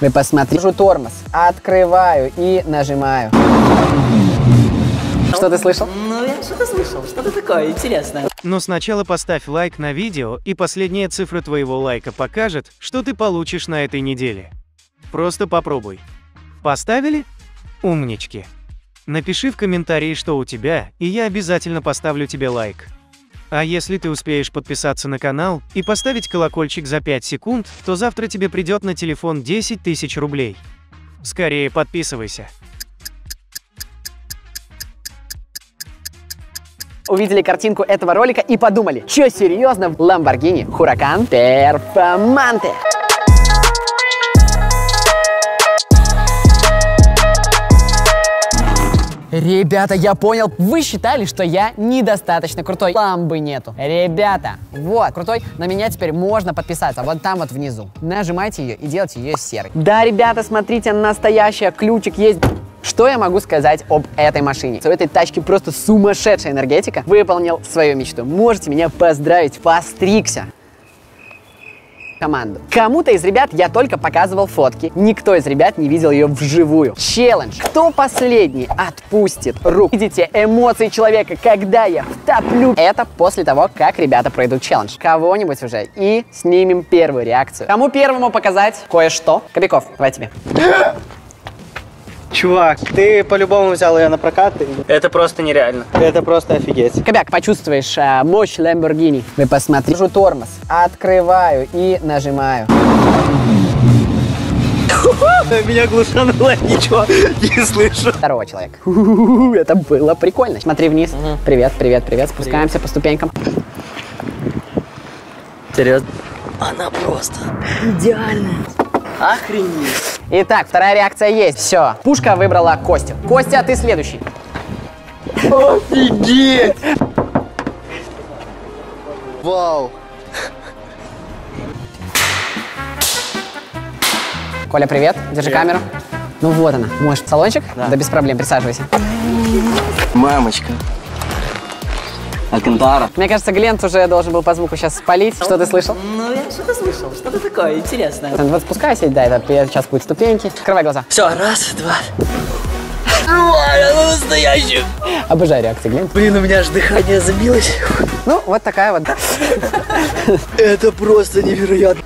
Вы посмотрите. Тормоз, открываю и нажимаю. Что ты слышал? Ну, я что-то слышал, что-то такое интересное. Но сначала поставь лайк на видео, и последняя цифра твоего лайка покажет, что ты получишь на этой неделе. Просто попробуй. Поставили? Умнички. Напиши в комментарии, что у тебя, и я обязательно поставлю тебе лайк. А если ты успеешь подписаться на канал и поставить колокольчик за 5 секунд, то завтра тебе придет на телефон 10 тысяч рублей. Скорее подписывайся. Увидели картинку этого ролика и подумали, что серьезно, Lamborghini Huracan Performante. Ребята, я понял, вы считали, что я недостаточно крутой. Ламбы нету. Ребята, вот, крутой, на меня теперь можно подписаться, вот там вот внизу. Нажимайте ее и делайте ее серой. Да, ребята, смотрите, настоящая, ключик есть. Что я могу сказать об этой машине? У этой тачки просто сумасшедшая энергетика. Выполнил свою мечту. Можете меня поздравить, постригся команду. Кому-то из ребят я только показывал фотки. Никто из ребят не видел ее вживую. Челлендж. Кто последний отпустит руку? Видите эмоции человека, когда я втоплю. Это после того, как ребята пройдут челлендж. Кого-нибудь уже. И снимем первую реакцию. Кому первому показать кое-что? Кобяков, давай тебе. Чувак, ты по-любому взял ее на прокат. Это просто нереально. Это просто офигеть. Кобяк, почувствуешь а, мощь Lamborghini. Вы посмотрите. Держу тормоз, открываю и нажимаю. Меня глушануло, ничего не слышу. Второго человека. Это было прикольно. Смотри вниз. Привет, привет, привет. Спускаемся по ступенькам. Серьезно? Она просто идеальная. Охренеть. Итак, вторая реакция есть. Все. Пушка выбрала Костю. Костя, ты следующий. Офигеть! Вау! Коля, привет. Держи камеру. Ну вот она. Можешь в салончик? Да. без проблем. Присаживайся. Мамочка. Алькантара. Мне кажется, Глент уже должен был по звуку сейчас спалить. Что ты слышал? Ну, я что-то слышал, что-то такое интересное. Вот спускайся, да, это сейчас будут ступеньки. Открывай глаза. Все, раз, два. Ой, она настоящая. Обожаю реакции Глент. Блин, у меня аж дыхание забилось. Ну, вот такая вот. Это просто невероятно.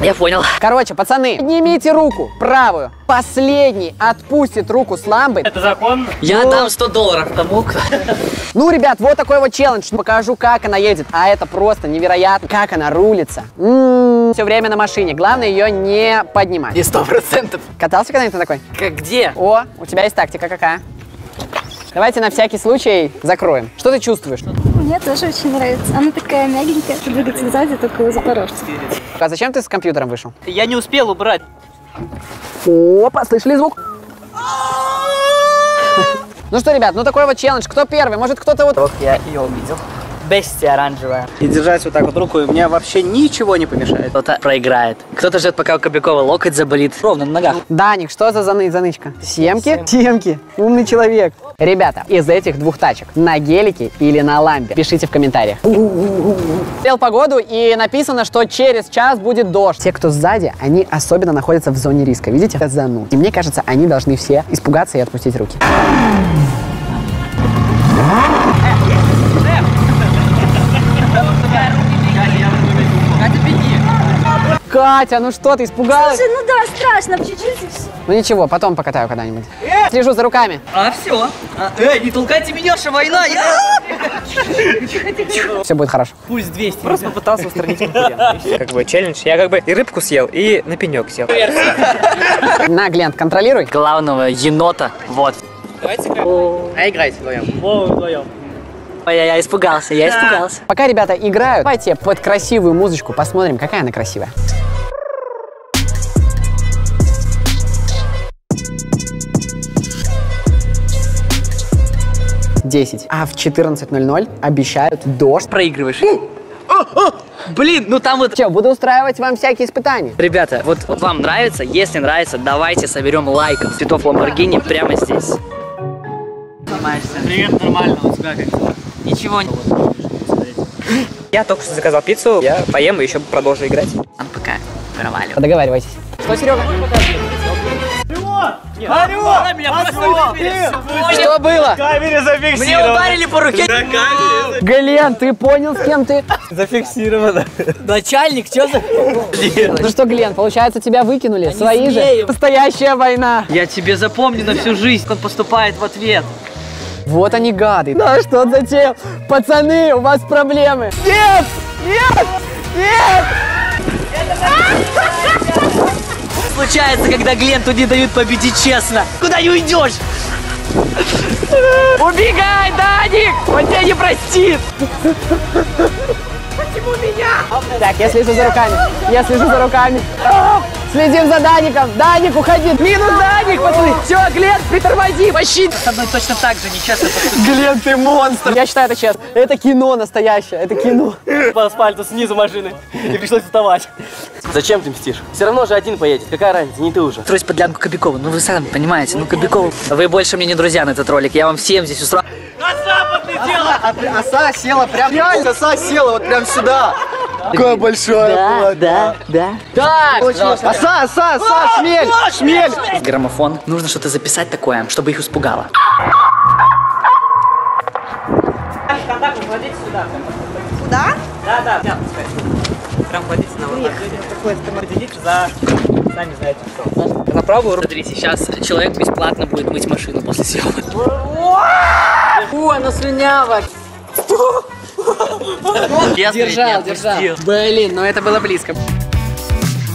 Я понял. Короче, пацаны, поднимите руку правую. Последний отпустит руку с ламбы. Это законно? Я дам 100 долларов тому, кто... Ну, ребят, вот такой вот челлендж. Покажу, как она едет. А это просто невероятно. Как она рулится. Все время на машине. Главное ее не поднимать. Не сто процентов. Катался когда-нибудь на такой? Как где? О, у тебя есть тактика какая? Давайте на всякий случай закроем. Что ты чувствуешь? Мне тоже очень нравится. Она такая мягенькая. Двигатель сзади, только у запорожца. А зачем ты с компьютером вышел? Я не успел убрать. Опа, слышали звук? Ну что, ребят, ну такой вот челлендж. Кто первый? Может, кто-то вот... Вот я ее увидел. Бестия оранжевая. И держать вот так вот руку, и мне вообще ничего не помешает. Кто-то проиграет. Кто-то ждет, пока у Кобякова локоть заболит. Ровно на ногах. Даник, что за заны занычка? Семки? Семки. Умный человек. Ребята, из этих двух тачек, на гелике или на ламбе? Пишите в комментариях. Смотрел погоду и написано, что через час будет дождь. Те, кто сзади, они особенно находятся в зоне риска. Видите? Это зануд. И мне кажется, они должны все испугаться и отпустить руки. Катя, ну что ты, испугалась? Слушай, ну да, страшно, чуть-чуть и все. Ну ничего, потом покатаю когда-нибудь. Слежу за руками. А все. эй, не толкайте меня, что война. Все будет хорошо. Пусть 200. Просто попытался устранить конкурента. Как бы челлендж. Я как бы и рыбку съел, и на пенек сел. На, Глент, контролируй. Главного енота. Вот. Давайте-ка. А играйте вдвоем. вдвоем. Ой, я, я испугался, я испугался. Пока ребята играют, давайте под красивую музычку посмотрим, какая она красивая. Десять. А в 14.00 обещают дождь. Проигрываешь. Блин, ну там вот... Че, буду устраивать вам всякие испытания. Ребята, вот, вот вам нравится? Если нравится, давайте соберем лайков цветов Ламборгини прямо здесь. Привет, нормально, у тебя как? Ничего не... Я только что заказал пиццу, я поем и еще продолжу играть. Он пока проваливает. Договаривайтесь. Что, Серега? Она меня просто Что было? Камере Мне зафиксировано. ударили по руке. Глен, ты понял, с кем ты? Зафиксировано. Начальник, что за... Ну что, Глен, получается, тебя выкинули? Свои же? Настоящая война. Я тебе запомню на всю жизнь, как он поступает в ответ. Вот они гады. Да что затеял? Пацаны, у вас проблемы. Нет! Нет! Нет! Случается, когда Гленту не дают победить честно. Куда не уйдешь? Убегай, Даник! Он тебя не простит! Почему меня? Так, я слежу за руками. Я слежу за руками. Следим за Даником. Даник, уходи. Минус Даник, пацаны. Все, Глен, притормози, пощи. Со мной точно так же нечестно Глен, ты монстр. Я считаю, это честно. Это кино настоящее. Это кино. по асфальту снизу машины и пришлось вставать. Зачем ты мстишь? Все равно же один поедет. Какая разница, не ты уже. Строить подлянку Кобякова. Ну вы сами понимаете, ну Кобякова. Вы больше мне не друзья на этот ролик. Я вам всем здесь устроил. Оса села прям... Реально, оса села вот прям сюда. Какая большая. да, да. Так, Оса, оса, оса, шмель, шмель. Граммофон. Нужно что-то записать такое, чтобы их испугало. Куда? Да, да, да. Прям кладите на вот за... Сами знаете что. На правую руку. Смотрите, сейчас человек бесплатно будет мыть машину после съемок. Фу, она слюнява. Я Держал, держал. Блин, но это было близко.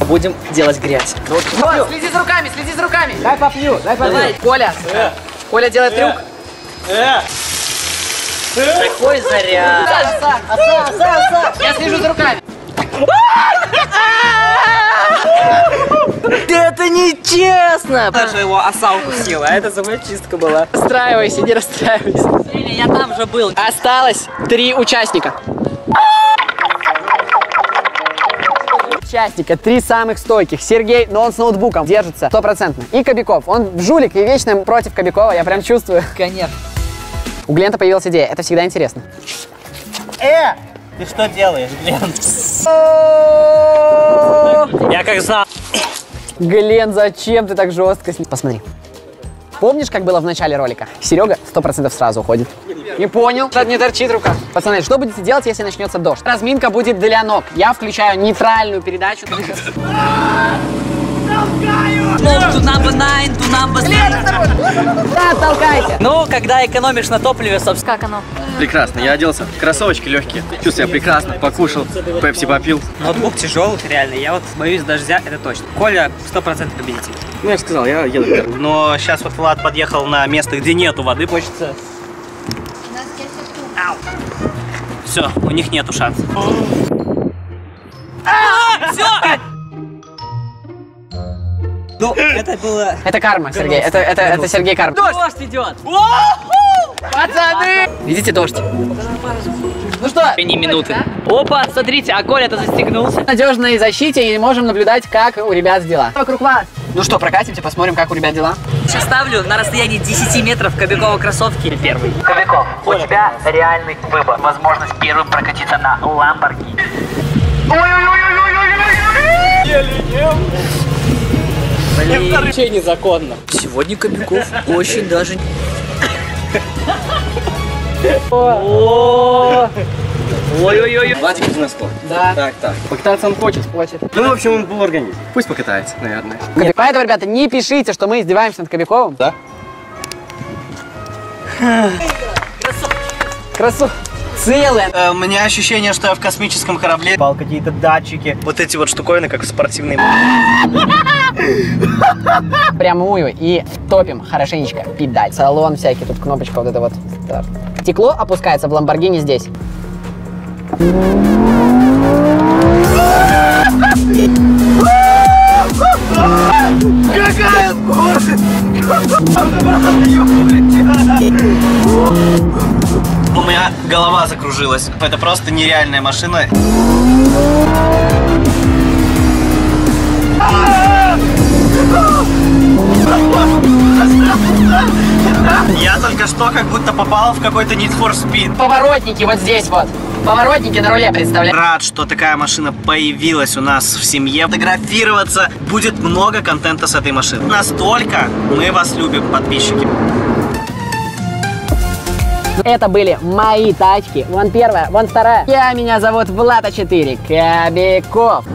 Будем делать грязь. Вот, следи за руками, следи за руками. Дай попью, дай попью. Коля, Коля делает трюк. Какой заряд. Оса, оса, оса, оса. Я слежу за руками. Это нечестно! Даже его оса укусила, а это зубочистка была. Расстраивайся, не расстраивайся. Я там же был. Осталось три участника. Участника, три самых стойких. Сергей, но он с ноутбуком держится стопроцентно. И Кобяков, он жулик и вечно против Кобякова, я прям чувствую. Конечно. У Глента появилась идея, это всегда интересно. Ты что делаешь, Глен? Я как знал. Глен, зачем ты так жестко с ним? Посмотри. Помнишь, как было в начале ролика? Серега 100% сразу уходит. Не понял? Не торчит рука. Пацаны, что будете делать, если начнется дождь? Разминка будет для ног. Я включаю нейтральную передачу. Да, толкайте. Ну, когда экономишь на топливе, собственно. Как оно? Прекрасно, я оделся. Кроссовочки легкие. Чувствую себя прекрасно. Покушал, пепси попил. Ноутбук тяжелый, реально. Я вот боюсь дождя, это точно. Коля 100% победитель. Ну, я же сказал, я еду первым. Но сейчас вот Влад подъехал на место, где нету воды. Хочется... Все, у них нету шансов. Ну, это было... Это карма, Сергей. Это, это, это Сергей карма. Дождь идет! Пацаны! Видите дождь? Ну что, Ни минуты. Опа, смотрите, а Коля-то застегнулся. в надежной защите и можем наблюдать, как у ребят дела. Вокруг вас. Ну что, прокатимся, посмотрим, как у ребят дела. Сейчас ставлю на расстоянии 10 метров Кобякова кроссовки первый. Кобяков, у тебя реальный выбор. Возможность первым прокатиться на Ламборгини. Вообще незаконно. Сегодня Кобяков очень даже... Ой-ой-ой. Владик из нас Да. Так, так. Покататься он хочет. Хочет. Ну, в общем, он был организм. Пусть покатается, наверное. Нет, поэтому, ребята, не пишите, что мы издеваемся над Кобяковым. Да? Красу. Целая. Э, У меня ощущение, что я в космическом корабле. Пал какие-то датчики. Вот эти вот штуковины, как в спортивной Прямую и топим хорошенечко педаль. Салон всякий, тут кнопочка вот эта вот. Старт. Стекло опускается в Ламборгини здесь. У меня голова закружилась. Это просто нереальная машина. Я только что как будто попал в какой-то Need for Speed. Поворотники вот здесь вот. Поворотники на руле представляю. Рад, что такая машина появилась у нас в семье. Фотографироваться будет много контента с этой машины. Настолько мы вас любим, подписчики. Это были мои тачки. Вон первая, вон вторая. Я меня зовут Влад А4 Кобяков.